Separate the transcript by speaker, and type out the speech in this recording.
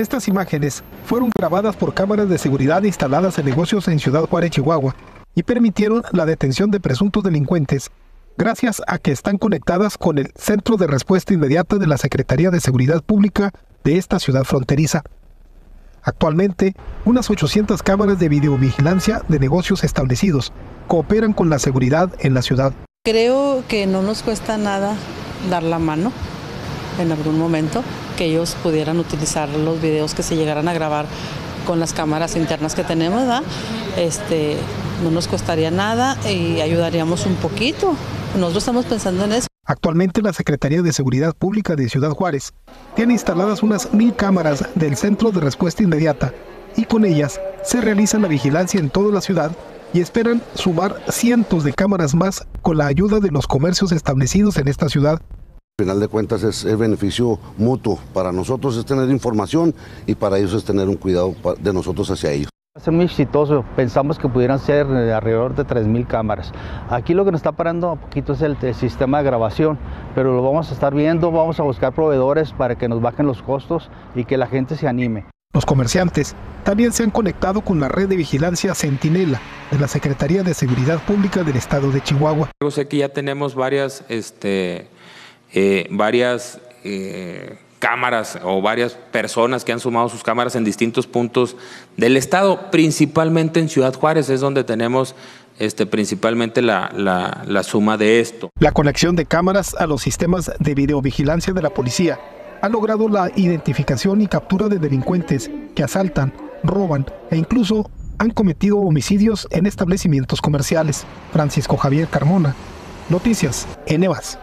Speaker 1: Estas imágenes fueron grabadas por cámaras de seguridad instaladas en negocios en Ciudad Juárez, Chihuahua, y permitieron la detención de presuntos delincuentes gracias a que están conectadas con el Centro de Respuesta Inmediata de la Secretaría de Seguridad Pública de esta ciudad fronteriza. Actualmente, unas 800 cámaras de videovigilancia de negocios establecidos cooperan con la seguridad en la ciudad.
Speaker 2: Creo que no nos cuesta nada dar la mano en algún momento, que ellos pudieran utilizar los videos que se llegaran a grabar con las cámaras internas que tenemos, Este, no nos costaría nada y ayudaríamos un poquito. Nosotros estamos pensando en eso.
Speaker 1: Actualmente la Secretaría de Seguridad Pública de Ciudad Juárez tiene instaladas unas mil cámaras del Centro de Respuesta Inmediata y con ellas se realiza la vigilancia en toda la ciudad y esperan sumar cientos de cámaras más con la ayuda de los comercios establecidos en esta ciudad.
Speaker 3: Al final de cuentas es, el beneficio mutuo. Para nosotros es tener información y para ellos es tener un cuidado de nosotros hacia ellos.
Speaker 4: Va a ser muy exitoso. Pensamos que pudieran ser alrededor de 3.000 cámaras. Aquí lo que nos está parando un poquito es el, el, sistema de grabación, pero lo vamos a estar viendo, vamos a buscar proveedores para que nos bajen los costos y que la gente se anime.
Speaker 1: Los comerciantes también se han conectado con la red de vigilancia Centinela de la Secretaría de Seguridad Pública del Estado de Chihuahua.
Speaker 5: Yo sé que ya tenemos varias, este, eh, varias eh, cámaras o varias personas que han sumado sus cámaras en distintos puntos del Estado, principalmente en Ciudad Juárez, es donde tenemos este, principalmente la, la, la suma de esto.
Speaker 1: La conexión de cámaras a los sistemas de videovigilancia de la policía ha logrado la identificación y captura de delincuentes que asaltan, roban e incluso han cometido homicidios en establecimientos comerciales. Francisco Javier Carmona, Noticias, NEVAS.